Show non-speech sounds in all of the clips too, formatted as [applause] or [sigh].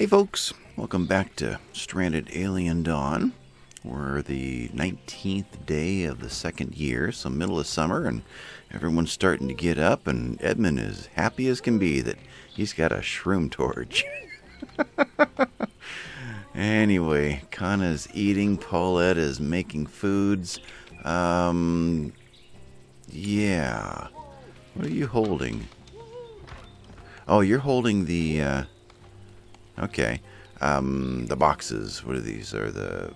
Hey folks, welcome back to Stranded Alien Dawn. We're the 19th day of the second year, so middle of summer, and everyone's starting to get up, and Edmund is happy as can be that he's got a shroom torch. [laughs] anyway, Kana's eating, Paulette is making foods. Um, yeah. What are you holding? Oh, you're holding the, uh, Okay. Um, the boxes. What are these? Are the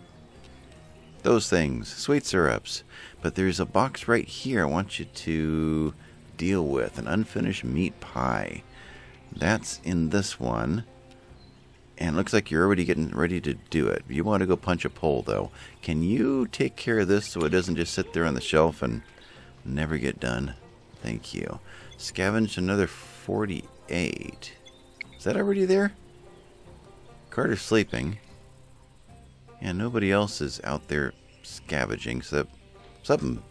those things? Sweet syrups. But there's a box right here. I want you to deal with an unfinished meat pie. That's in this one. And looks like you're already getting ready to do it. You want to go punch a pole, though. Can you take care of this so it doesn't just sit there on the shelf and never get done? Thank you. Scavenge another 48. Is that already there? Carter's sleeping. And nobody else is out there scavenging, so something,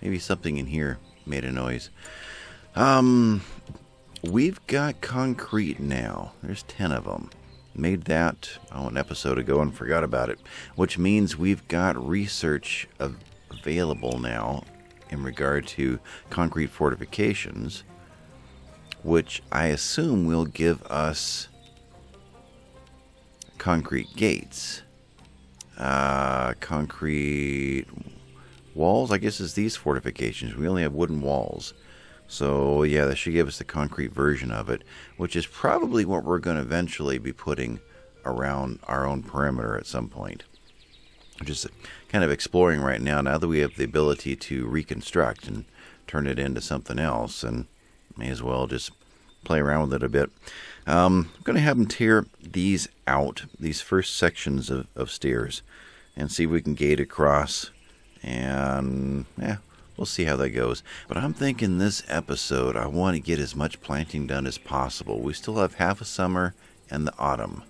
maybe something in here made a noise. Um, we've got concrete now. There's 10 of them. Made that, oh, an episode ago and forgot about it. Which means we've got research av- available now in regard to concrete fortifications, which I assume will give us concrete gates. Uh, concrete walls, I guess, is these fortifications. We only have wooden walls. So, yeah, that should give us the concrete version of it, which is probably what we're going to eventually be putting around our own perimeter at some point. Just kind of exploring right now, now that we have the ability to reconstruct and turn it into something else, and may as well just play around with it a bit. Um, I'm going to have them tear these out, these first sections of, of stairs, and see if we can gate across. And, yeah, we'll see how that goes. But I'm thinking this episode, I want to get as much planting done as possible. We still have half a summer and the autumn.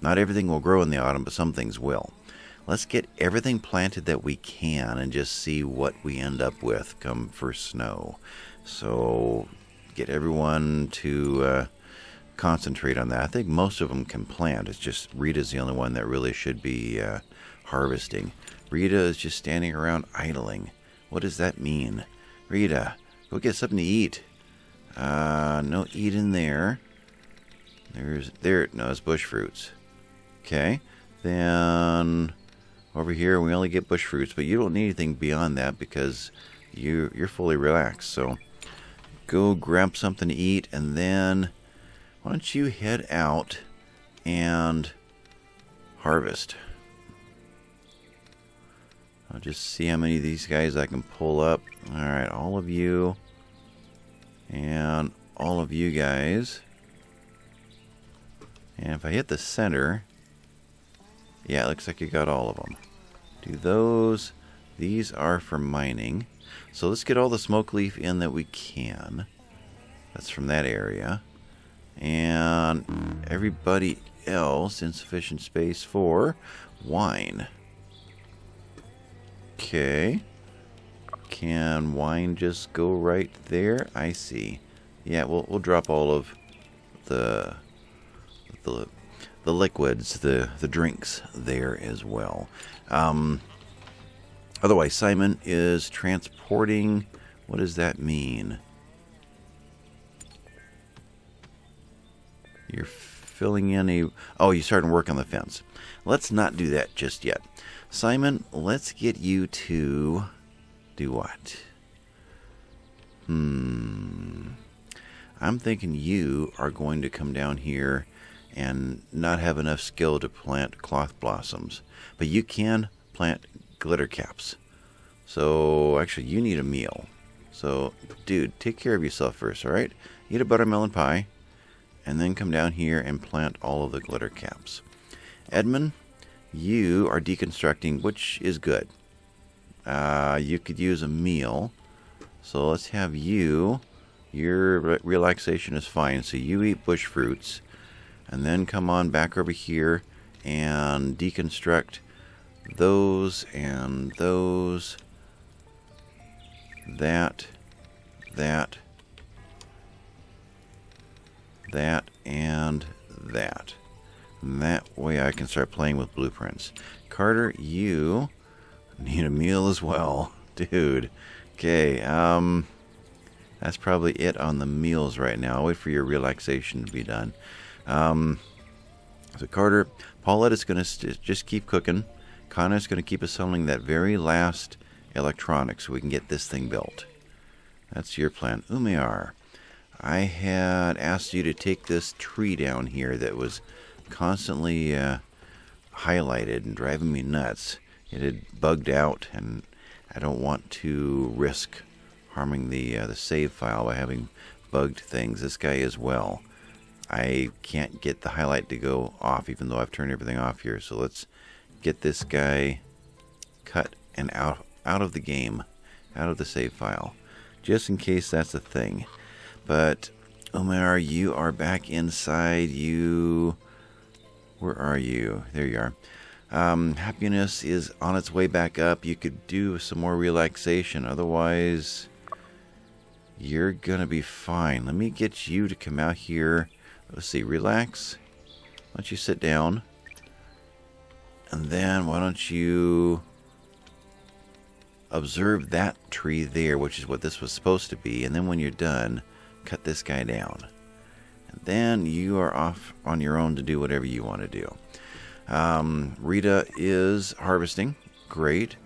Not everything will grow in the autumn, but some things will. Let's get everything planted that we can and just see what we end up with come first snow. So, get everyone to. Uh, concentrate on that. I think most of them can plant. It's just Rita's the only one that really should be uh, harvesting. Rita is just standing around idling. What does that mean? Rita, go get something to eat. Uh, no eat in there. There's there no, it's bush fruits. Okay, then over here we only get bush fruits, but you don't need anything beyond that because you you're fully relaxed. So go grab something to eat, and then why don't you head out and harvest? I'll just see how many of these guys I can pull up. Alright, all of you and all of you guys. And if I hit the center, yeah, it looks like you got all of them. Do those. These are for mining. So let's get all the smoke leaf in that we can. That's from that area and everybody else insufficient space for wine. Okay. Can wine just go right there? I see. Yeah, we'll we'll drop all of the the the liquids, the the drinks there as well. Um, otherwise, Simon is transporting. What does that mean? You're filling in a. Oh, you're starting work on the fence. Let's not do that just yet. Simon, let's get you to do what? Hmm. I'm thinking you are going to come down here and not have enough skill to plant cloth blossoms. But you can plant glitter caps. So, actually, you need a meal. So, dude, take care of yourself first, alright? Eat a buttermelon pie and then come down here and plant all of the glitter caps. Edmund, you are deconstructing, which is good. Uh, you could use a meal. So let's have you. Your re relaxation is fine. So you eat bush fruits. And then come on back over here and deconstruct those and those. That. That that, and that. And that way I can start playing with blueprints. Carter, you need a meal as well. [laughs] Dude. Okay, um... That's probably it on the meals right now. I'll wait for your relaxation to be done. Um, so Carter, Paulette is going to just keep cooking. Kana's going to keep assembling that very last electronic so we can get this thing built. That's your plan. Umayar, I had asked you to take this tree down here that was constantly uh, highlighted and driving me nuts. It had bugged out, and I don't want to risk harming the uh, the save file by having bugged things. This guy as well. I can't get the highlight to go off, even though I've turned everything off here. So let's get this guy cut and out out of the game, out of the save file, just in case that's a thing. But Omar, you are back inside. You, where are you? There you are. Um, happiness is on its way back up. You could do some more relaxation. Otherwise, you're going to be fine. Let me get you to come out here. Let's see, relax. Why don't you sit down? And then why don't you observe that tree there, which is what this was supposed to be. And then when you're done, cut this guy down. And then you are off on your own to do whatever you want to do. Um, Rita is harvesting. Great.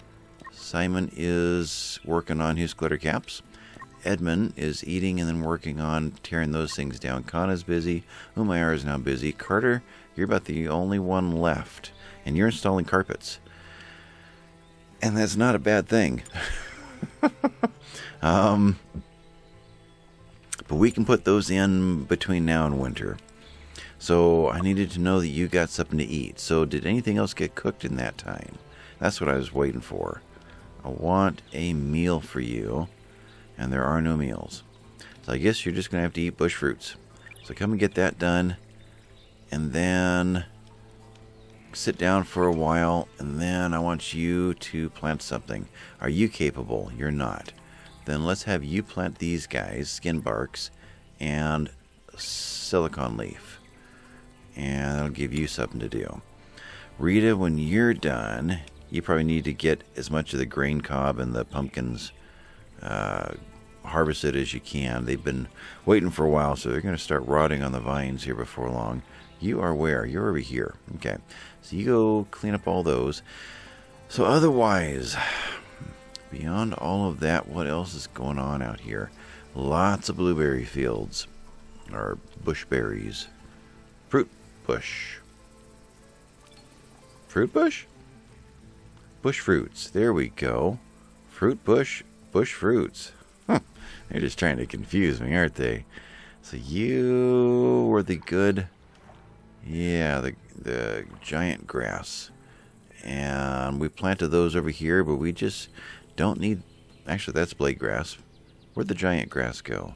Simon is working on his glitter caps. Edmund is eating and then working on tearing those things down. Kana's busy. Umayar is now busy. Carter, you're about the only one left. And you're installing carpets. And that's not a bad thing. [laughs] um, but we can put those in between now and winter. So I needed to know that you got something to eat. So did anything else get cooked in that time? That's what I was waiting for. I want a meal for you and there are no meals. So I guess you're just going to have to eat bush fruits. So come and get that done, and then sit down for a while, and then I want you to plant something. Are you capable? You're not. Then let's have you plant these guys, skin barks, and silicon leaf. And that'll give you something to do. Rita, when you're done, you probably need to get as much of the grain cob and the pumpkins uh, harvest it as you can. They've been waiting for a while, so they're going to start rotting on the vines here before long. You are where? You're over here. Okay. So you go clean up all those. So otherwise, [sighs] beyond all of that, what else is going on out here? Lots of blueberry fields. Or bushberries. Fruit bush. Fruit bush? Bush fruits. There we go. Fruit bush, bush fruits. [laughs] They're just trying to confuse me, aren't they? So you were the good, yeah, the the giant grass, and we planted those over here, but we just don't need. Actually, that's blade grass. Where'd the giant grass go?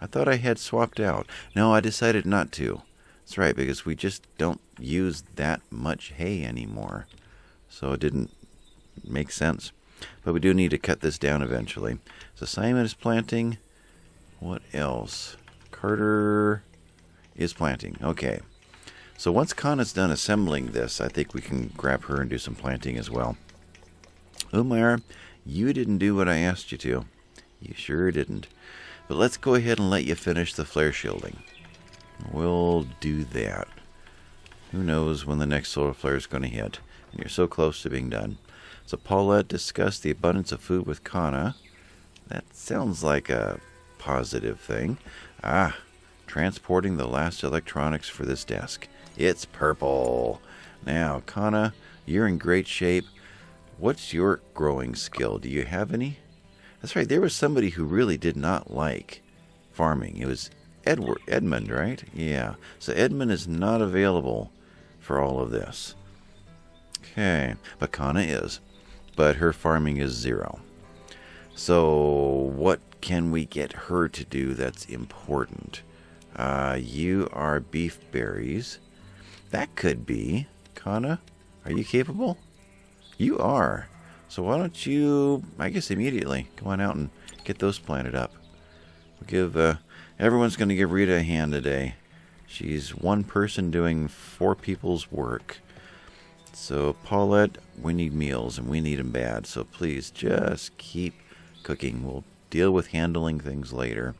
I thought I had swapped out. No, I decided not to. That's right, because we just don't use that much hay anymore. So it didn't make sense. But we do need to cut this down eventually. So Simon is planting. What else? Carter is planting. Okay. So once Kana's done assembling this, I think we can grab her and do some planting as well. Umar, you didn't do what I asked you to. You sure didn't. But let's go ahead and let you finish the flare shielding. We'll do that. Who knows when the next solar flare is going to hit. And you're so close to being done. So Paulette discussed the abundance of food with Kana. That sounds like a positive thing. Ah, transporting the last electronics for this desk. It's purple. Now, Kana, you're in great shape. What's your growing skill? Do you have any? That's right, there was somebody who really did not like farming. It was Edward Edmund, right? Yeah. So Edmund is not available for all of this. Okay, but Kana is but her farming is zero. So, what can we get her to do that's important? Uh, you are beef berries. That could be. Kana, are you capable? You are. So, why don't you, I guess immediately, come on out and get those planted up. We'll give, uh, everyone's going to give Rita a hand today. She's one person doing four people's work. So, Paulette, we need meals and we need them bad. So, please just keep cooking. We'll deal with handling things later.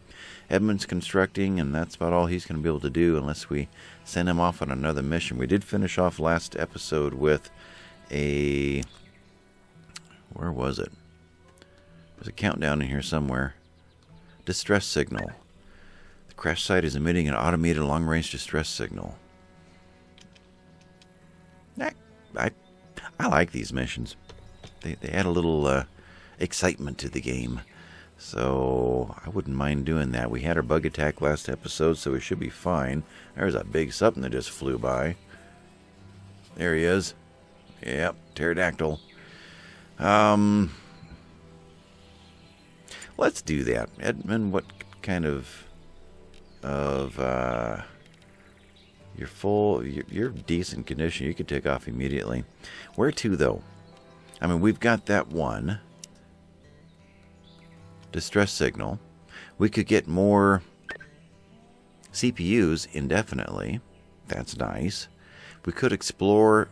Edmund's constructing, and that's about all he's going to be able to do unless we send him off on another mission. We did finish off last episode with a. Where was it? There's a countdown in here somewhere. Distress signal. The crash site is emitting an automated long range distress signal. I, I, like these missions. They, they add a little uh, excitement to the game. So I wouldn't mind doing that. We had our bug attack last episode, so we should be fine. There's a big something that just flew by. There he is. Yep, pterodactyl. Um, let's do that. Edmund, what kind of of uh, you're full, you're, you're decent condition. You could take off immediately. Where to though? I mean, we've got that one distress signal. We could get more CPUs indefinitely. That's nice. We could explore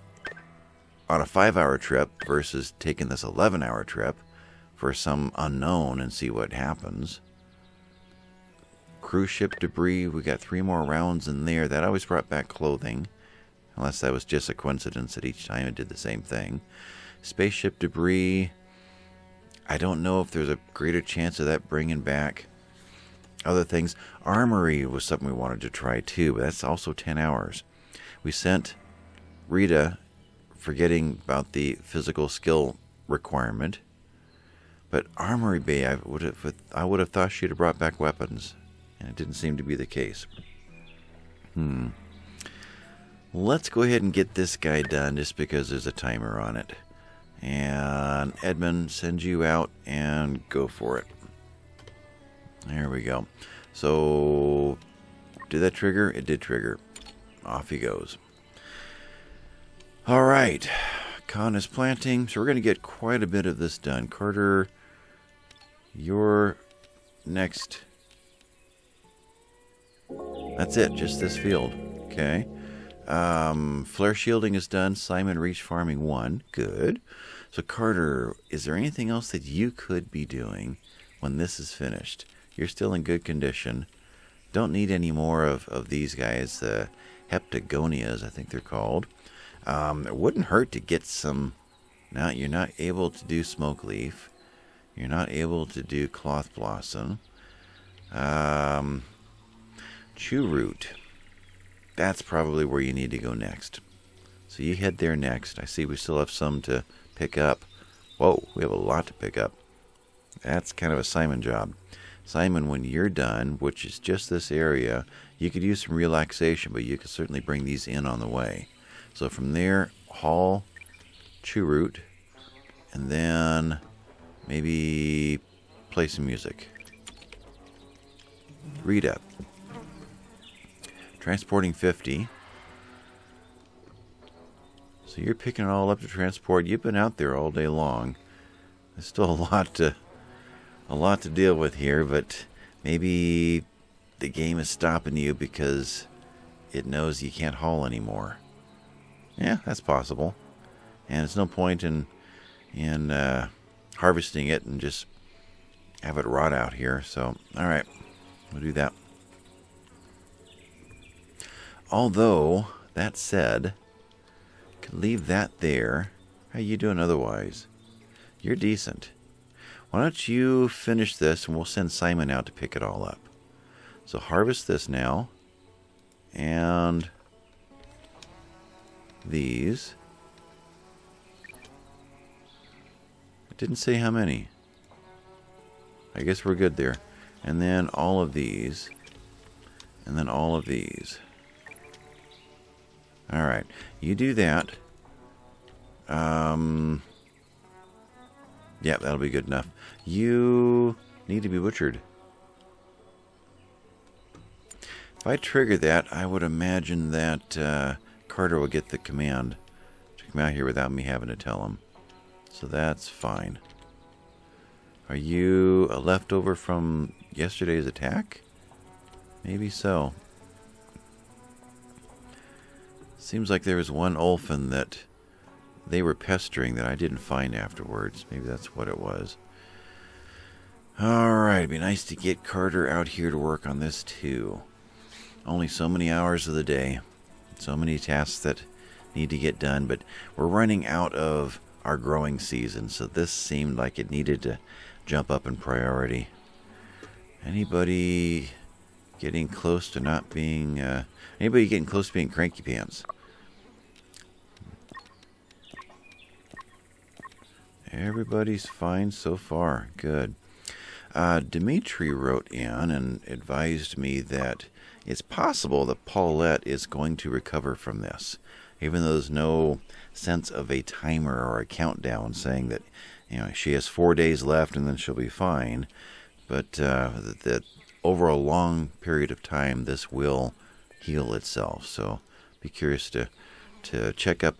on a five hour trip versus taking this 11 hour trip for some unknown and see what happens. Cruise ship debris, we got three more rounds in there. That always brought back clothing. Unless that was just a coincidence that each time it did the same thing. Spaceship debris, I don't know if there's a greater chance of that bringing back other things. Armory was something we wanted to try too, but that's also 10 hours. We sent Rita forgetting about the physical skill requirement. But Armory Bay, I would have, I would have thought she'd have brought back weapons, and it didn't seem to be the case. Hmm. Let's go ahead and get this guy done just because there's a timer on it. And Edmund sends you out and go for it. There we go. So, did that trigger? It did trigger. Off he goes. All right. Con is planting. So, we're going to get quite a bit of this done. Carter, you're next. That's it. Just this field. Okay. Um, flare shielding is done. Simon reached farming one. Good. So, Carter, is there anything else that you could be doing when this is finished? You're still in good condition. Don't need any more of, of these guys, the heptagonias, I think they're called. Um, it wouldn't hurt to get some. Now, you're not able to do smoke leaf. You're not able to do cloth blossom. Um, chew root that's probably where you need to go next. So you head there next. I see we still have some to pick up. Whoa, we have a lot to pick up. That's kind of a Simon job. Simon, when you're done, which is just this area, you could use some relaxation, but you could certainly bring these in on the way. So from there, haul chew root, and then maybe play some music. Read up. Transporting 50. So you're picking it all up to transport. You've been out there all day long. There's still a [laughs] lot to a lot to deal with here, but maybe the game is stopping you because it knows you can't haul anymore. Yeah, that's possible. And there's no point in in uh, harvesting it and just have it rot out here. So, all right, we'll do that. Although, that said, could leave that there. How you doing otherwise? You're decent. Why don't you finish this and we'll send Simon out to pick it all up. So harvest this now. And these. It didn't say how many. I guess we're good there. And then all of these. And then all of these. All right, you do that. Um, yeah, that'll be good enough. You need to be butchered. If I trigger that, I would imagine that uh, Carter will get the command to come out here without me having to tell him. So that's fine. Are you a leftover from yesterday's attack? Maybe so. Seems like there was one Ulfin that they were pestering that I didn't find afterwards. Maybe that's what it was. Alright, it'd be nice to get Carter out here to work on this too. Only so many hours of the day. So many tasks that need to get done, but we're running out of our growing season, so this seemed like it needed to jump up in priority. Anybody getting close to not being, uh, anybody getting close to being cranky pants? Everybody's fine so far. Good. Uh, Dimitri wrote in and advised me that it's possible that Paulette is going to recover from this, even though there's no sense of a timer or a countdown saying that you know she has four days left and then she'll be fine. But uh, that, that over a long period of time, this will heal itself. So be curious to to check up,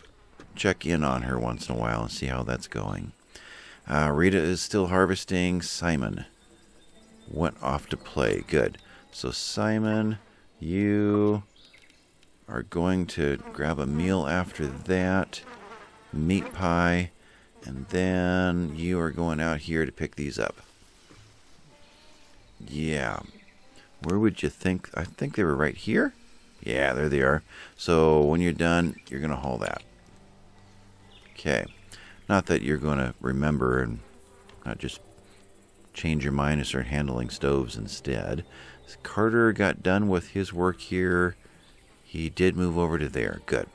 check in on her once in a while and see how that's going. Uh, Rita is still harvesting. Simon went off to play. Good. So, Simon, you are going to grab a meal after that. Meat pie. And then you are going out here to pick these up. Yeah. Where would you think? I think they were right here. Yeah, there they are. So when you're done, you're going to haul that. Okay. Not that you're going to remember and not just change your mind and start handling stoves instead. Carter got done with his work here. He did move over to there. Good.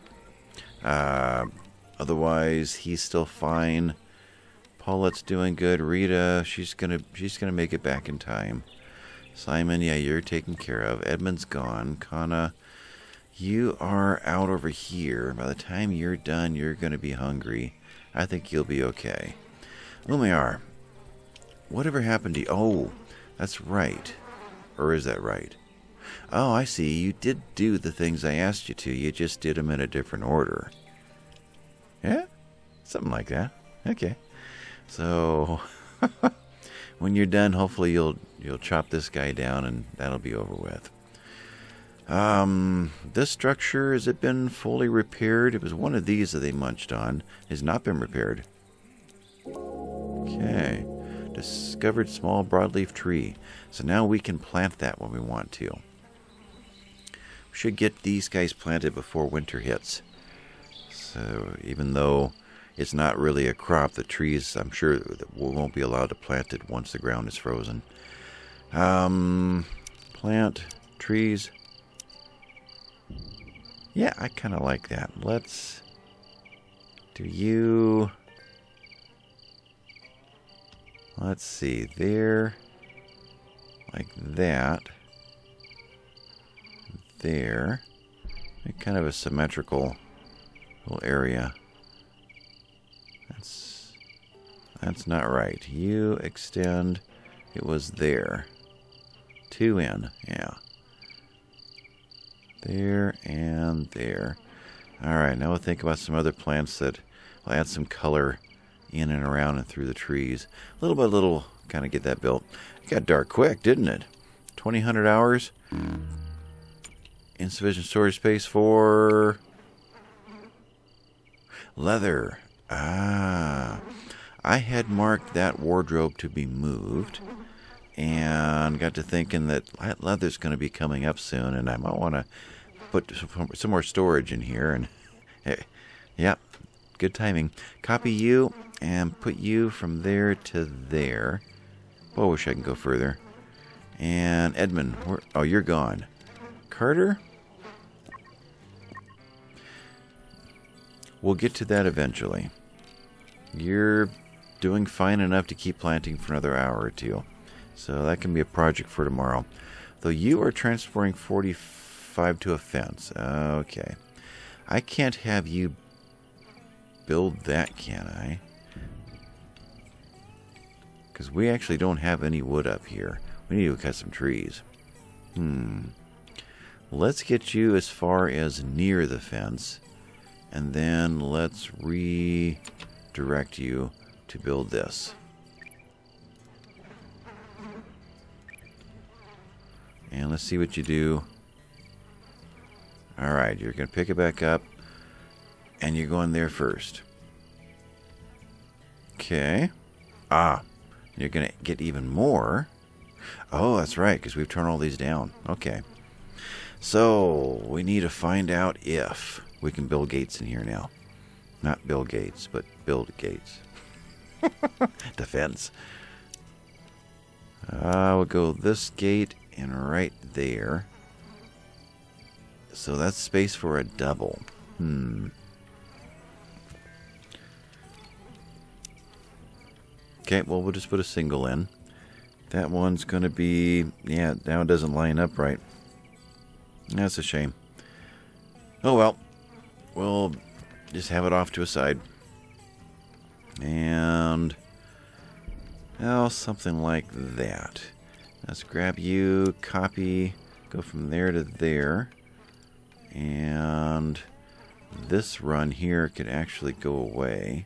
Uh, otherwise, he's still fine. Paulette's doing good. Rita, she's gonna she's gonna make it back in time. Simon, yeah, you're taken care of. Edmund's gone. Kana, you are out over here. By the time you're done, you're gonna be hungry. I think you'll be okay. Umayar, whatever happened to you? Oh, that's right. Or is that right? Oh, I see. You did do the things I asked you to. You just did them in a different order. Yeah? Something like that. Okay. So, [laughs] when you're done, hopefully you'll you'll chop this guy down and that'll be over with. Um, this structure has it been fully repaired? It was one of these that they munched on. It has not been repaired. Okay. Discovered small broadleaf tree. So now we can plant that when we want to. We should get these guys planted before winter hits. So even though it's not really a crop, the trees, I'm sure, won't be allowed to plant it once the ground is frozen. Um, plant trees yeah, I kind of like that. Let's do you. Let's see, there, like that, there, kind of a symmetrical little area. That's that's not right. You extend. It was there. Two in, yeah. There and there. Alright, now we'll think about some other plants that will add some color in and around and through the trees. Little by little, kind of get that built. It got dark quick, didn't it? 2000 hours. Insufficient storage space for leather. Ah. I had marked that wardrobe to be moved and got to thinking that leather's going to be coming up soon, and I might want to put some more storage in here. And hey, [laughs] eh, yep, good timing. Copy you and put you from there to there. Oh, wish I can go further. And Edmund, oh, you're gone. Carter? We'll get to that eventually. You're doing fine enough to keep planting for another hour or two. So that can be a project for tomorrow. Though you are transporting 45 to a fence. Okay. I can't have you build that, can I? Because we actually don't have any wood up here. We need to cut some trees. Hmm. Let's get you as far as near the fence. And then let's redirect you to build this. And let's see what you do. Alright, you're going to pick it back up. And you're going there first. Okay. Ah, you're going to get even more. Oh, that's right, because we've turned all these down. Okay. So, we need to find out if we can build gates in here now. Not Bill Gates, but build gates. [laughs] Defense. Uh, we'll go this gate and right there. So that's space for a double. Hmm. Okay, well, we'll just put a single in. That one's going to be... Yeah, now it doesn't line up right. That's a shame. Oh, well. We'll just have it off to a side. And... Oh, something like that. Let's grab you, copy, go from there to there. And this run here could actually go away.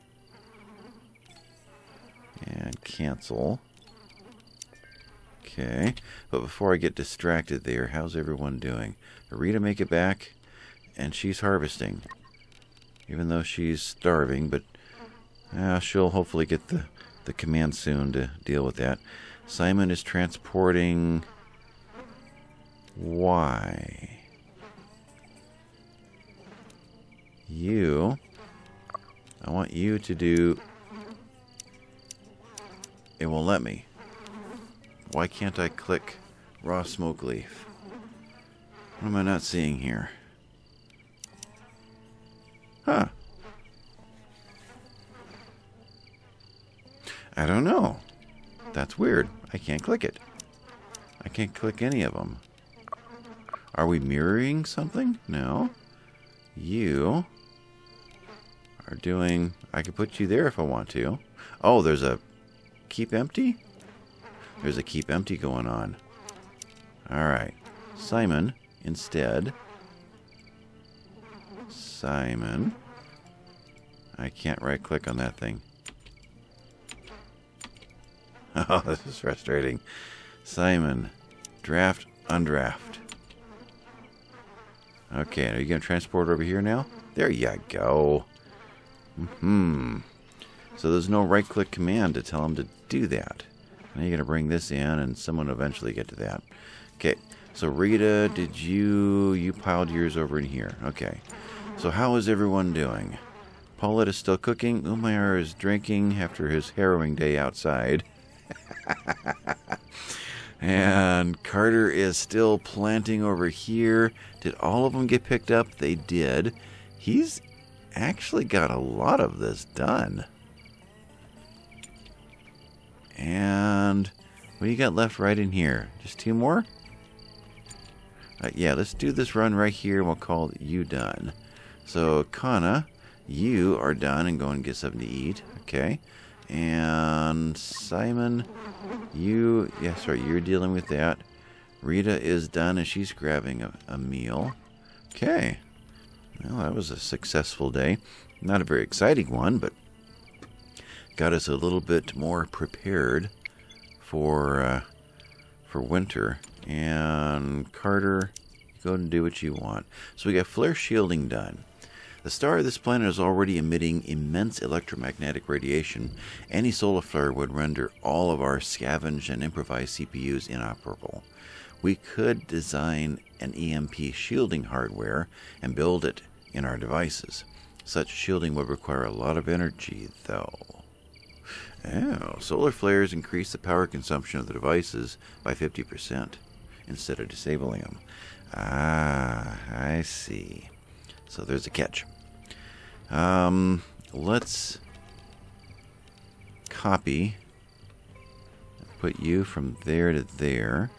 And cancel. Okay. But before I get distracted there, how's everyone doing? Rita make it back? And she's harvesting. Even though she's starving, but uh, she'll hopefully get the, the command soon to deal with that. Simon is transporting... Why? You... I want you to do... It won't let me. Why can't I click raw smoke leaf? What am I not seeing here? Huh. I don't know. That's weird. I can't click it. I can't click any of them. Are we mirroring something? No. You are doing... I could put you there if I want to. Oh, there's a keep empty? There's a keep empty going on. Alright. Simon, instead. Simon. I can't right click on that thing. [laughs] Oh, this is frustrating. Simon, draft, undraft. Okay, are you going to transport over here now? There you go. Hmm So there's no right-click command to tell him to do that. Now you're going to bring this in, and someone will eventually get to that. Okay, so Rita, did you... You piled yours over in here. Okay. So how is everyone doing? Paulette is still cooking. Umayr is drinking after his harrowing day outside. [laughs] and Carter is still planting over here. Did all of them get picked up? They did. He's actually got a lot of this done. And what do you got left right in here? Just two more? Uh, yeah, let's do this run right here and we'll call you done. So, Kana, you are done and go and get something to eat. Okay. And Simon, you, yeah, sorry, you're dealing with that. Rita is done and she's grabbing a, a meal. Okay. Well, that was a successful day. Not a very exciting one, but got us a little bit more prepared for uh, for winter. And Carter, go and do what you want. So we got flare shielding done. The star of this planet is already emitting immense electromagnetic radiation. Any solar flare would render all of our scavenged and improvised CPUs inoperable. We could design an EMP shielding hardware and build it in our devices. Such shielding would require a lot of energy, though. Oh, solar flares increase the power consumption of the devices by 50% instead of disabling them. Ah, I see. So there's a catch. Um, let's copy. Put you from there to there.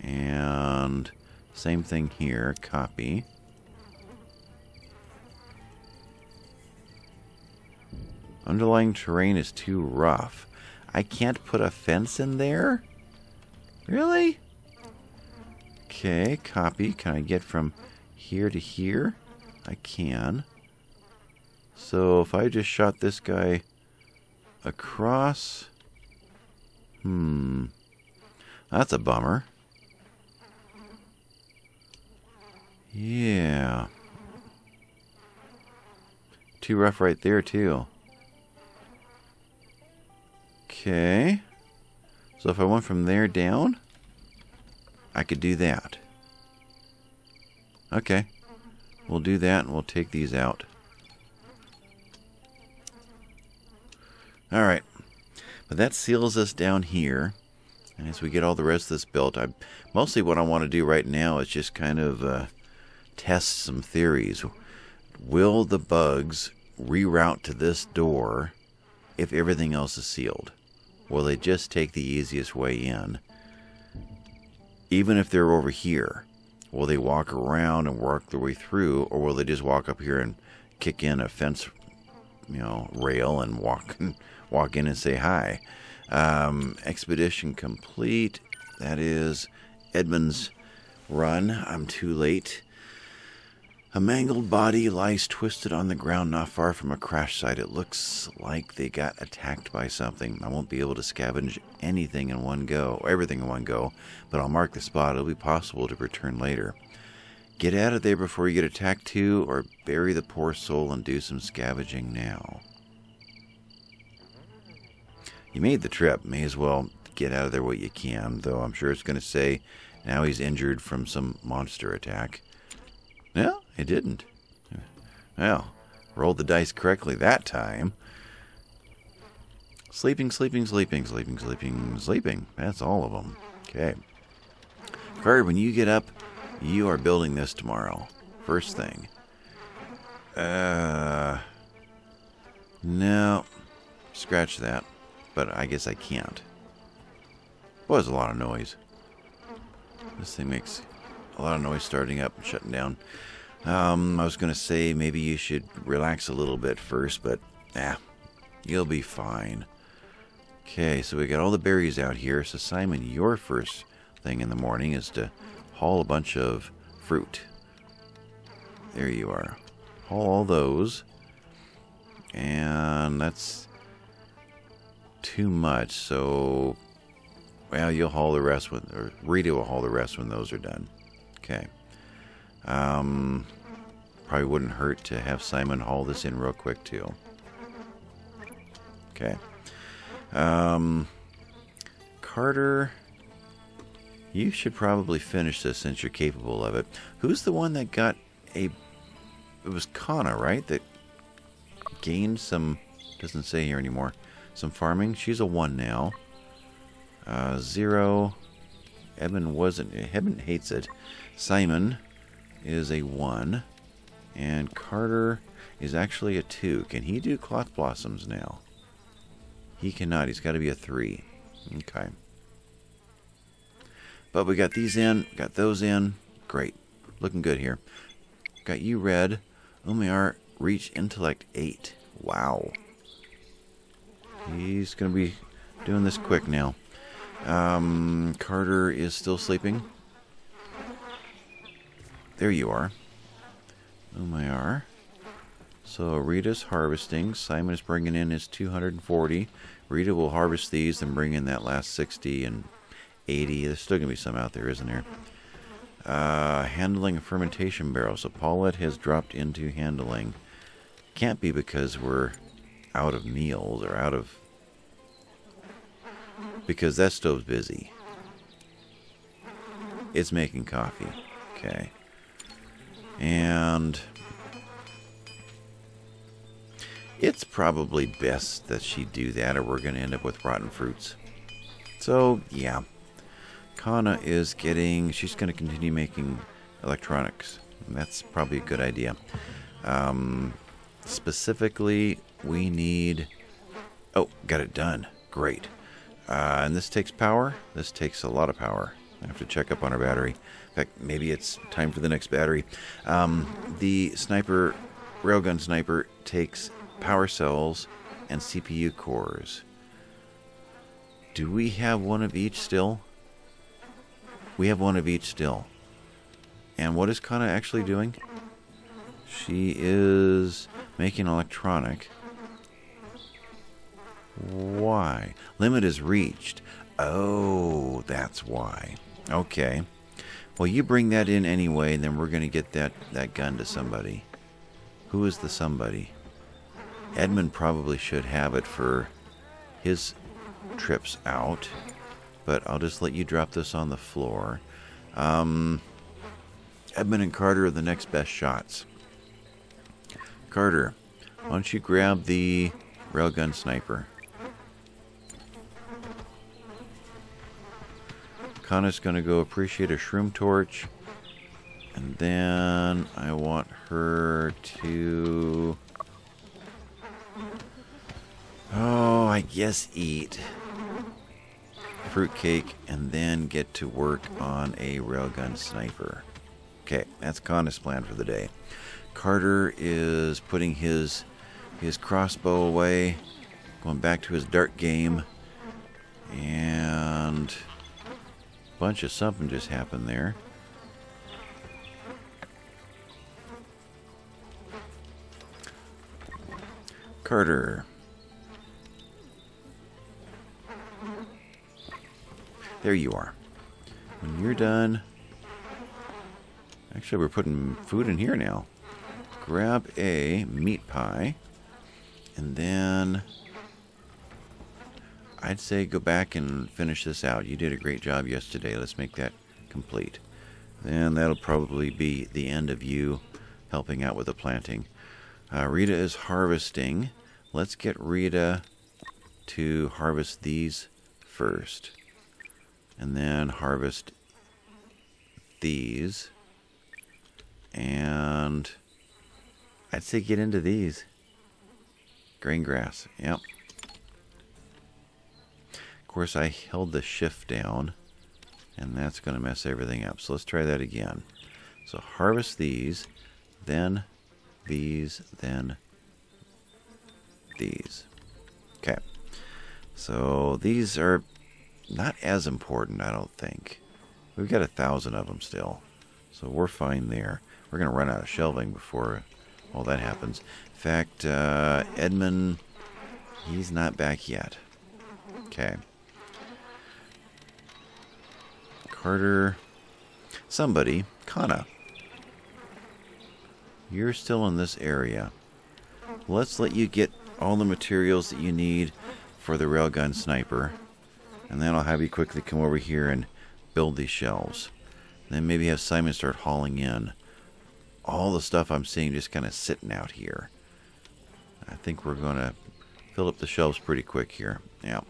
And same thing here. Copy. Underlying terrain is too rough. I can't put a fence in there? Really? Okay, copy. Can I get from here to here? I can. So if I just shot this guy across... Hmm. That's a bummer. Yeah. too rough right there, too. Okay. So if I went from there down, I could do that. Okay. We'll do that and we'll take these out. Alright. But that seals us down here. And as we get all the rest of this built, I mostly what I want to do right now is just kind of uh, test some theories. Will the bugs reroute to this door if everything else is sealed? Will they just take the easiest way in? Even if they're over here, will they walk around and work their way through, or will they just walk up here and kick in a fence, you know, rail and walk [laughs] walk in and say hi? Um, expedition complete. That is Edmund's run. I'm too late. A mangled body lies twisted on the ground not far from a crash site. It looks like they got attacked by something. I won't be able to scavenge anything in one go, everything in one go, but I'll mark the spot. It'll be possible to return later. Get out of there before you get attacked too, or bury the poor soul and do some scavenging now. You made the trip. May as well get out of there what you can, though I'm sure it's going to say now he's injured from some monster attack. No, it didn't. Well, rolled the dice correctly that time. Sleeping, sleeping, sleeping, sleeping, sleeping, sleeping. That's all of them. Okay. Carter, when you get up, you are building this tomorrow. First thing. Uh. No. Scratch that. But I guess I can't. Was a lot of noise. This thing makes a lot of noise starting up and shutting down. Um, I was going to say maybe you should relax a little bit first, but ah, you'll be fine. Okay, so we got all the berries out here. So Simon, your first thing in the morning is to haul a bunch of fruit. There you are. Haul all those. And that's too much, so well, you'll haul the rest when, or Rita will haul the rest when those are done. Okay. Um, probably wouldn't hurt to have Simon haul this in real quick too. Okay. Um, Carter, you should probably finish this since you're capable of it. Who's the one that got a? It was Kana, right? That gained some. Doesn't say here anymore. Some farming. She's a one now. Uh, zero. Edmund wasn't. Edmund hates it. Simon is a 1. And Carter is actually a 2. Can he do cloth blossoms now? He cannot. He's got to be a 3. Okay. But we got these in. Got those in. Great. Looking good here. Got you red. Umayar reach intellect 8. Wow. He's going to be doing this quick now. Um, Carter is still sleeping. There you are. Umayar. So Rita's harvesting. Simon is bringing in his 240. Rita will harvest these and bring in that last 60 and 80. There's still going to be some out there, isn't there? Uh, handling a fermentation barrel. So Paulette has dropped into handling. Can't be because we're out of meals or out of... Because that stove's busy. It's making coffee. Okay. And it's probably best that she do that or we're going to end up with rotten fruits. So, yeah. Kana is getting, she's going to continue making electronics. That's probably a good idea. Um, specifically, we need, oh, got it done. Great. Uh, and this takes power. This takes a lot of power. I have to check up on our battery In fact, maybe it's time for the next battery. Um, the sniper, railgun sniper, takes power cells and CPU cores. Do we have one of each still? We have one of each still. And what is Kana actually doing? She is making electronic. Why? Limit is reached. Oh, that's why. Okay. Well, you bring that in anyway, and then we're going to get that, that gun to somebody. Who is the somebody? Edmund probably should have it for his trips out, but I'll just let you drop this on the floor. Um, Edmund and Carter are the next best shots. Carter, why don't you grab the railgun sniper? Kana's going to go appreciate a shroom torch. And then I want her to... Oh, I guess eat fruitcake and then get to work on a railgun sniper. Okay, that's Kana's plan for the day. Carter is putting his his crossbow away, going back to his dart game, and bunch of something just happened there. Carter. There you are. When you're done... Actually, we're putting food in here now. Grab a meat pie. And then... I'd say go back and finish this out. You did a great job yesterday. Let's make that complete. Then that'll probably be the end of you helping out with the planting. Uh, Rita is harvesting. Let's get Rita to harvest these first. And then harvest these. And I'd say get into these. Green grass, yep. Course, I held the shift down, and that's going to mess everything up. So let's try that again. So harvest these, then these, then these. Okay. So these are not as important, I don't think. We've got a thousand of them still. So we're fine there. We're going to run out of shelving before all that happens. In fact, uh, Edmund, he's not back yet. Okay. Carter, somebody, Kana. You're still in this area. Let's let you get all the materials that you need for the railgun sniper. And then I'll have you quickly come over here and build these shelves. Then maybe have Simon start hauling in all the stuff I'm seeing just kind of sitting out here. I think we're going to fill up the shelves pretty quick here. Yeah.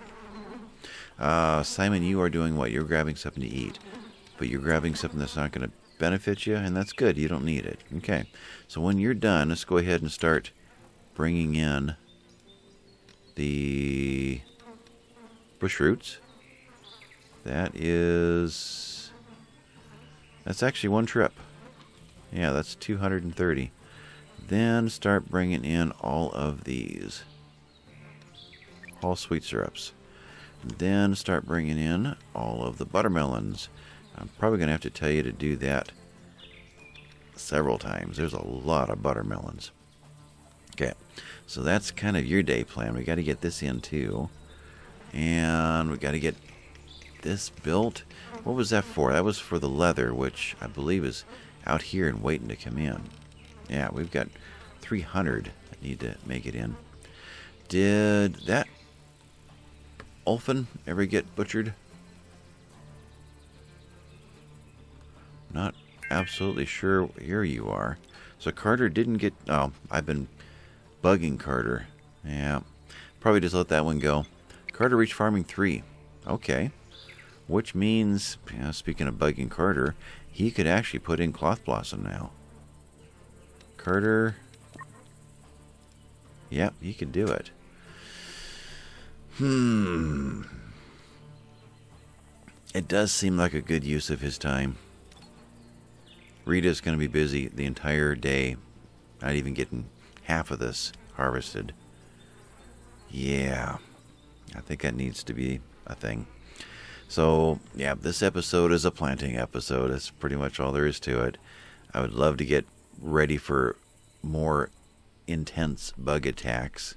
Uh, Simon, you are doing what? You're grabbing something to eat. But you're grabbing something that's not going to benefit you, and that's good. You don't need it. Okay. So when you're done, let's go ahead and start bringing in the bush roots. That is... That's actually one trip. Yeah, that's 230. Then start bringing in all of these. All sweet syrups. Then start bringing in all of the buttermelons. I'm probably going to have to tell you to do that several times. There's a lot of buttermelons. Okay, so that's kind of your day plan. We got to get this in too. And we got to get this built. What was that for? That was for the leather, which I believe is out here and waiting to come in. Yeah, we've got 300 that need to make it in. Did that Ulfin ever get butchered? Not absolutely sure. Here you are. So Carter didn't get... Oh, I've been bugging Carter. Yeah, probably just let that one go. Carter reached farming 3. Okay. Which means, you know, speaking of bugging Carter, he could actually put in Cloth Blossom now. Carter... Yep, he could do it. Hmm. It does seem like a good use of his time. Rita's going to be busy the entire day, not even getting half of this harvested. Yeah, I think that needs to be a thing. So, yeah, this episode is a planting episode. That's pretty much all there is to it. I would love to get ready for more intense bug attacks,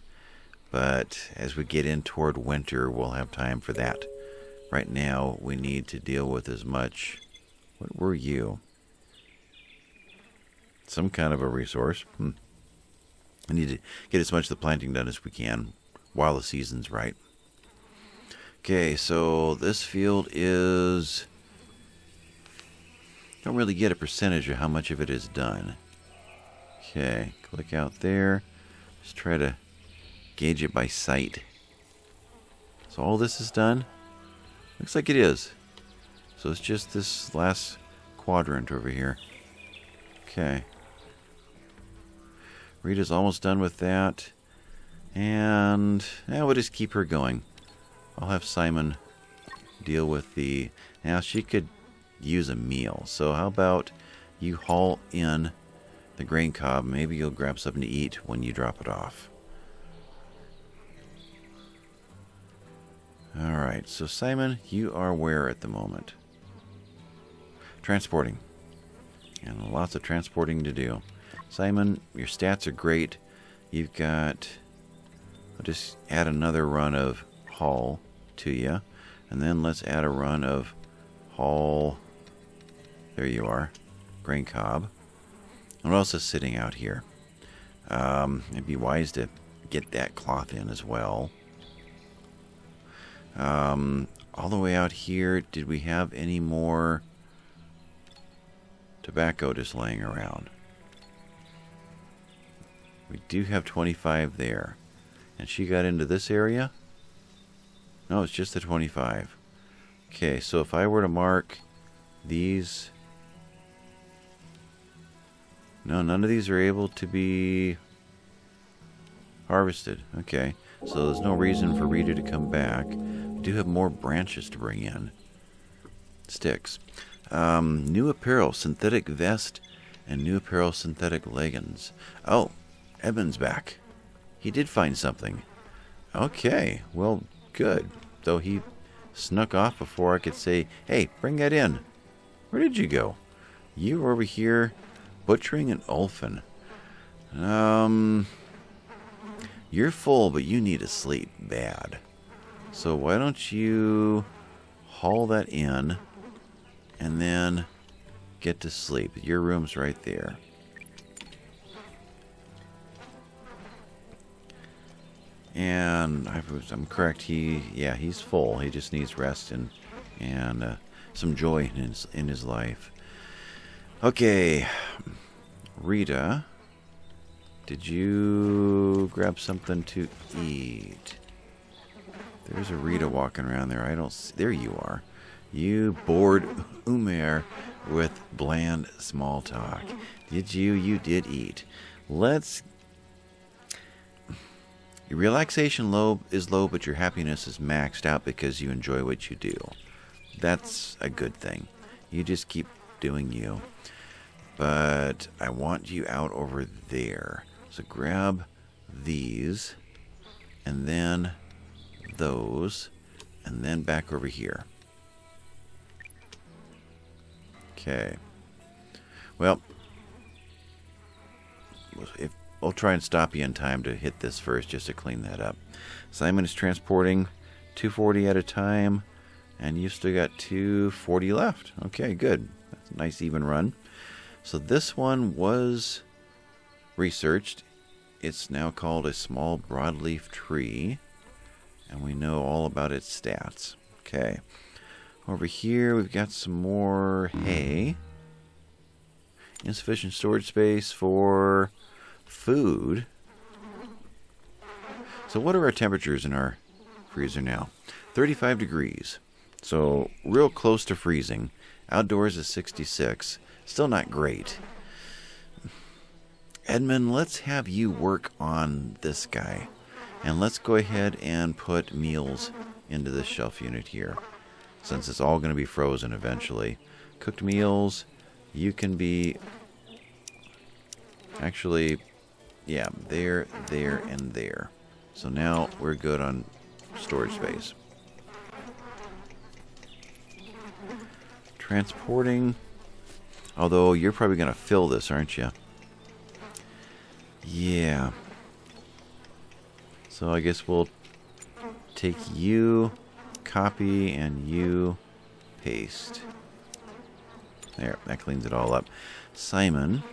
but as we get in toward winter, we'll have time for that. Right now, we need to deal with as much. What were you? Some kind of a resource. Hmm. We need to get as much of the planting done as we can while the season's right. Okay, so this field is... Don't really get a percentage of how much of it is done. Okay, click out there. Just try to gauge it by sight. So all this is done? Looks like it is. So it's just this last quadrant over here. Okay. Rita's almost done with that. And now we'll just keep her going. I'll have Simon deal with the... Now, she could use a meal. So how about you haul in the grain cob. Maybe you'll grab something to eat when you drop it off. Alright, so Simon, you are where at the moment? Transporting. And lots of transporting to do. Simon, your stats are great. You've got... I'll just add another run of haul to you. And then let's add a run of haul... There you are. Grain cob. What else is sitting out here? Um, it'd be wise to get that cloth in as well. Um, all the way out here, did we have any more tobacco just laying around? We do have 25 there. And she got into this area? No, it's just the 25. Okay, so if I were to mark these no, none of these are able to be harvested. Okay, so there's no reason for Rita to come back. We do have more branches to bring in. Sticks. Um, new apparel, synthetic vest, and new apparel, synthetic leggings. Oh, Edmund's back. He did find something. Okay, well, good. Though he snuck off before I could say, hey, bring that in. Where did you go? You were over here Butchering an Ulfin. Um, you're full, but you need to sleep bad. So why don't you haul that in and then get to sleep. Your room's right there. And I am correct. He, yeah, he's full. He just needs rest and and uh, some joy in his in his life. Okay. Rita, did you grab something to eat? There's a Rita walking around there. I don't see. There you are. You bored Umair with bland small talk. Did you? You did eat. Let's. Your relaxation low is low, but your happiness is maxed out because you enjoy what you do. That's a good thing. You just keep doing you. But I want you out over there. So grab these, and then those, and then back over here. Okay. Well, if I'll try and stop you in time to hit this first just to clean that up. Simon is transporting 240 at a time, and you've still got 240 left. Okay, good. That's a nice even run. So this one was researched. It's now called a small broadleaf tree. And we know all about its stats. Okay. Over here we've got some more hay. Insufficient storage space for food. So what are our temperatures in our freezer now? 35 degrees. So real close to freezing. Outdoors is 66. Still not great. Edmund, let's have you work on this guy. And let's go ahead and put meals into this shelf unit here. Since it's all going to be frozen eventually. Cooked meals, you can be... Actually, yeah, there, there, and there. So now we're good on storage space. Transporting... Although you're probably going to fill this, aren't you? Yeah. So I guess we'll take you, copy, and you paste. There, that cleans it all up. Simon,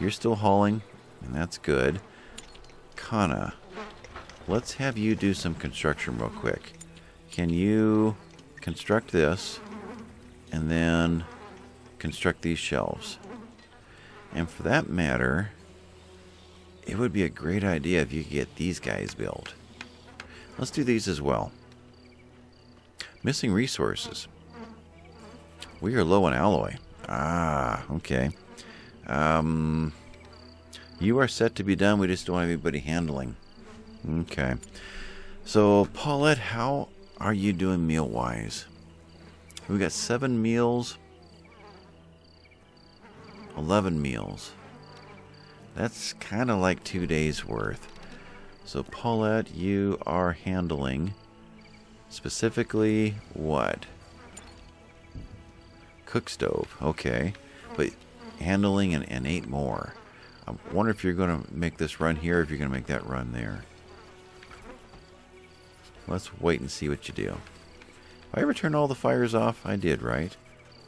you're still hauling, and that's good. Kana, let's have you do some construction real quick. Can you construct this and then construct these shelves? And for that matter, it would be a great idea if you could get these guys built. Let's do these as well. Missing resources. We are low on alloy. Ah, okay. Um, you are set to be done. We just don't have anybody handling. Okay. So, Paulette, how are you doing meal wise? We got seven meals, 11 meals. That's kind of like two days worth. So, Paulette, you are handling specifically what? Cook stove. Okay. But handling and, and eight more. I wonder if you're going to make this run here, if you're going to make that run there. Let's wait and see what you do. I ever turn all the fires off? I did, right?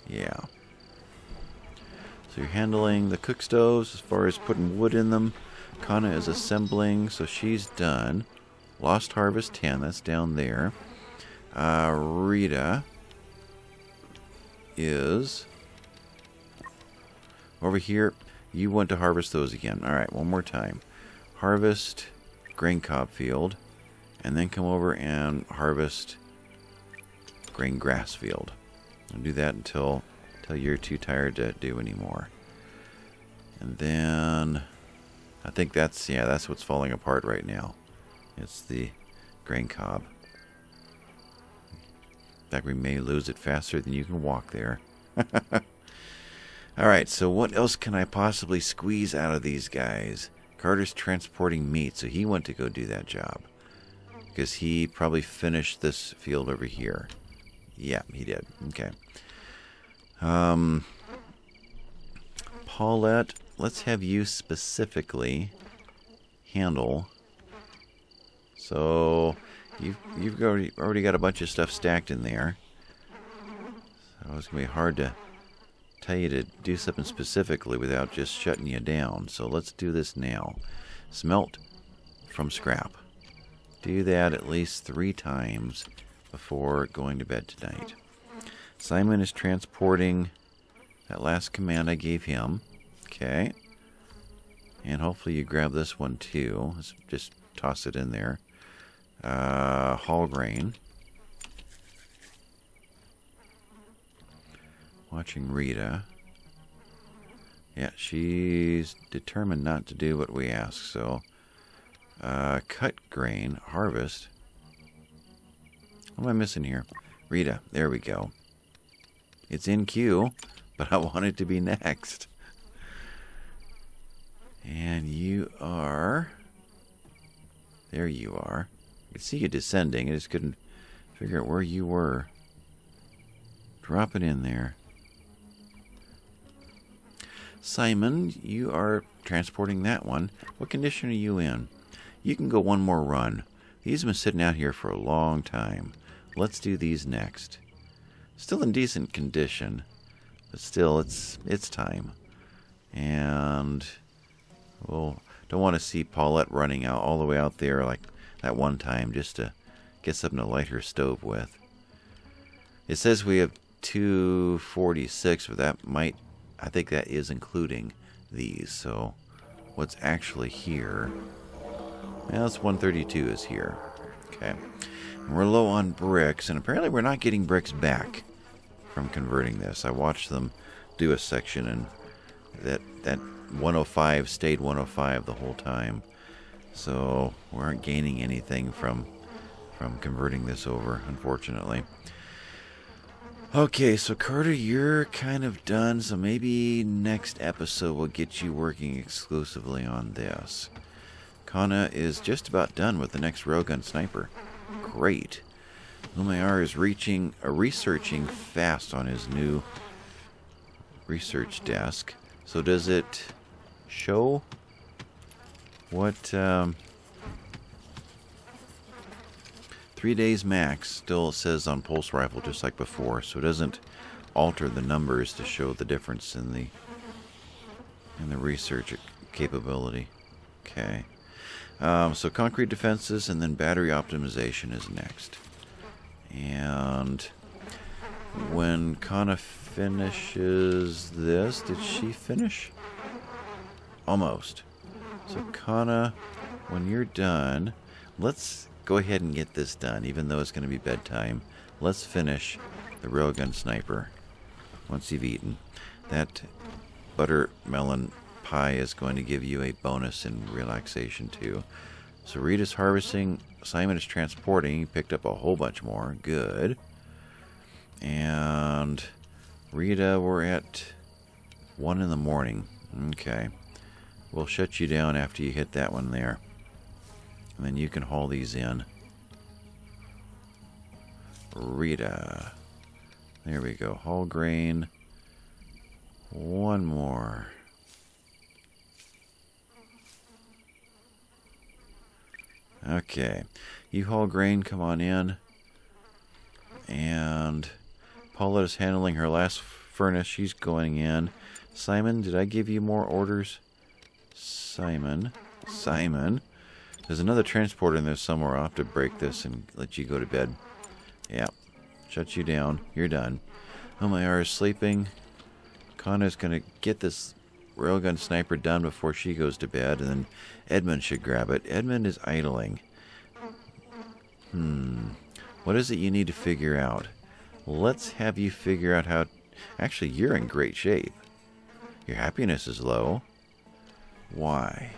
Yeah. You're handling the cook stoves as far as putting wood in them. Kana is assembling, so she's done. Lost Harvest 10, that's down there. Uh, Rita is over here. You want to harvest those again. All right, one more time. Harvest grain cob field, and then come over and harvest grain grass field. And do that until until you're too tired to do anymore. And then I think that's yeah, that's what's falling apart right now. It's the grain cob. In fact, we may lose it faster than you can walk there. [laughs] Alright, so what else can I possibly squeeze out of these guys? Carter's transporting meat, so he went to go do that job. Because he probably finished this field over here. Yeah, he did. Okay. Um, Paulette, let's have you specifically handle. So, you've, you've already, already got a bunch of stuff stacked in there. So it's going to be hard to tell you to do something specifically without just shutting you down. So let's do this now. Smelt from scrap. Do that at least three times before going to bed tonight. Simon is transporting that last command I gave him. Okay. And hopefully you grab this one too. Let's just toss it in there. Uh, Haul grain. Watching Rita. Yeah, she's determined not to do what we ask, so... Uh, cut grain, harvest. What am I missing here? Rita, there we go. It's in queue, but I [laughs] want it to be next. And you are... There you are. I could see you descending. I just couldn't figure out where you were. Drop it in there. Simon, you are transporting that one. What condition are you in? You can go one more run. These have been sitting out here for a long time. Let's do these next. Still in decent condition, but still, it's it's time. And well, don't want to see Paulette running out all the way out there like that one time just to get something to light her stove with. It says we have 246, but that might I think that is including these. So what's actually here? Well, it's 132 is here. Okay. We're low on bricks, and apparently we're not getting bricks back from converting this. I watched them do a section, and that that 105 stayed 105 the whole time. So we aren't gaining anything from from converting this over, unfortunately. Okay, so Carter, you're kind of done, so maybe next episode will get you working exclusively on this. Kana is just about done with the next Railgun Sniper. Great. Lumayar is reaching, uh, researching fast on his new research desk. So does it show what um, Three days max still says on pulse rifle just like before, so it doesn't alter the numbers to show the difference in the in the research capability. Okay. Um, so concrete defenses and then battery optimization is next. And when Kana finishes this, did she finish? Almost. So Kana, when you're done, let's go ahead and get this done, even though it's going to be bedtime. Let's finish the railgun sniper once you've eaten. That butter melon pie is going to give you a bonus in relaxation too. So Rita's harvesting, Simon is transporting, he picked up a whole bunch more. Good. And Rita, we're at one in the morning. Okay. We'll shut you down after you hit that one there. And then you can haul these in. Rita. There we go. Haul grain. One more. Okay. You haul grain, come on in. And Paula is handling her last furnace. She's going in. Simon, did I give you more orders? Simon. Simon. There's another transporter in there somewhere. I'll have to break this and let you go to bed. Yeah. Shut you down. You're done. Oh, Omayar is sleeping. Kana's going to get this railgun sniper done before she goes to bed, and then Edmund should grab it. Edmund is idling. Hmm. What is it you need to figure out? Let's have you figure out how... Actually, you're in great shape. Your happiness is low. Why?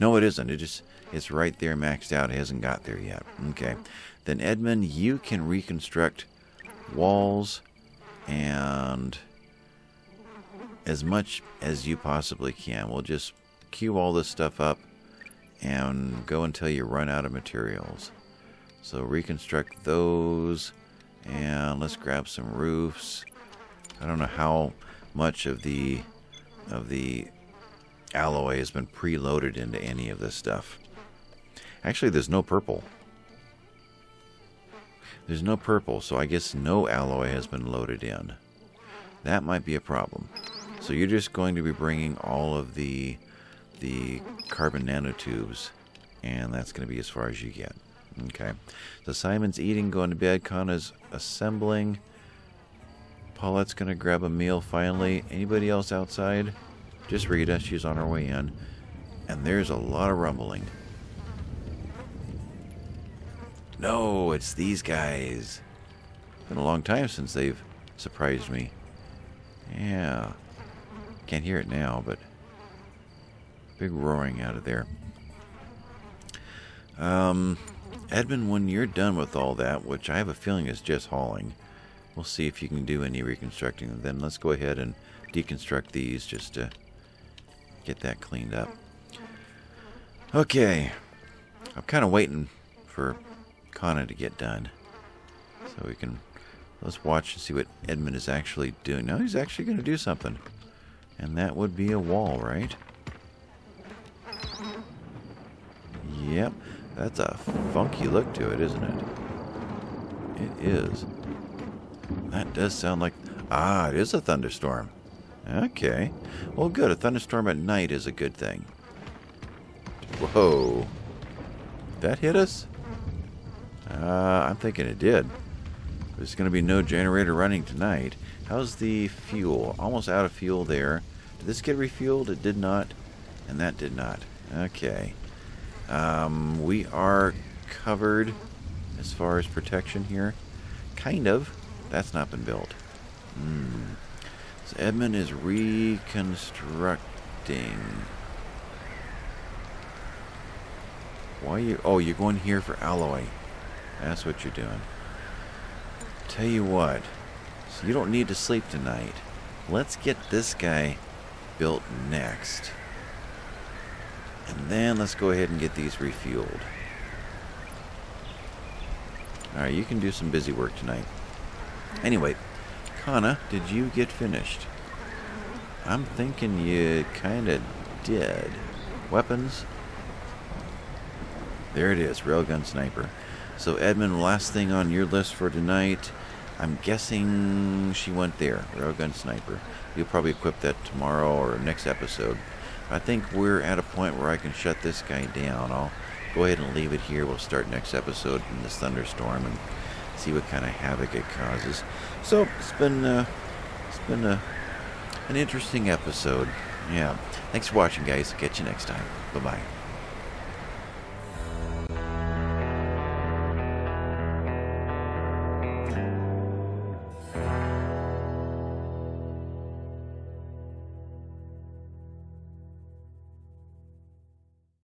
No, it isn't. It just it's right there maxed out. It hasn't got there yet. Okay. Then Edmund, you can reconstruct walls and as much as you possibly can. We'll just queue all this stuff up and go until you run out of materials. So reconstruct those and let's grab some roofs. I don't know how much of the of the alloy has been preloaded into any of this stuff. Actually, there's no purple. There's no purple, so I guess no alloy has been loaded in. That might be a problem. So you're just going to be bringing all of the the carbon nanotubes, and that's going to be as far as you get. Okay. So Simon's eating, going to bed. Kana's assembling. Paulette's going to grab a meal finally. Anybody else outside? Just Rita. She's on her way in. And there's a lot of rumbling. No, it's these guys. It's been a long time since they've surprised me. Yeah. Can't hear it now, but big roaring out of there. Um, Edmund, when you're done with all that, which I have a feeling is just hauling, we'll see if you can do any reconstructing. Then let's go ahead and deconstruct these just to get that cleaned up. Okay. I'm kind of waiting for Kana to get done. So we can... Let's watch and see what Edmund is actually doing. Now he's actually going to do something. And that would be a wall, right? Yep. That's a funky look to it, isn't it? It is. That does sound like... Ah, it is a thunderstorm. Okay. Well, good. A thunderstorm at night is a good thing. Whoa. That hit us? Uh, I'm thinking it did. There's going to be no generator running tonight. How's the fuel? Almost out of fuel there. Did this get refueled? It did not. And that did not. Okay. Um, we are covered as far as protection here. Kind of. That's not been built. Hmm. So Edmund is reconstructing. Why you? Oh, you're going here for alloy. That's what you're doing. Tell you what. You don't need to sleep tonight. Let's get this guy built next. And then let's go ahead and get these refueled. Alright, you can do some busy work tonight. Anyway, Kana, did you get finished? I'm thinking you kind of did. Weapons? There it is, railgun sniper. So Edmund, last thing on your list for tonight, I'm guessing she went there, railgun sniper. You'll probably equip that tomorrow or next episode. I think we're at a point where I can shut this guy down. I'll go ahead and leave it here. We'll start next episode in this thunderstorm and see what kind of havoc it causes. So it's been uh, it's been a, an interesting episode. Yeah. Thanks for watching, guys. Catch you next time. Bye bye.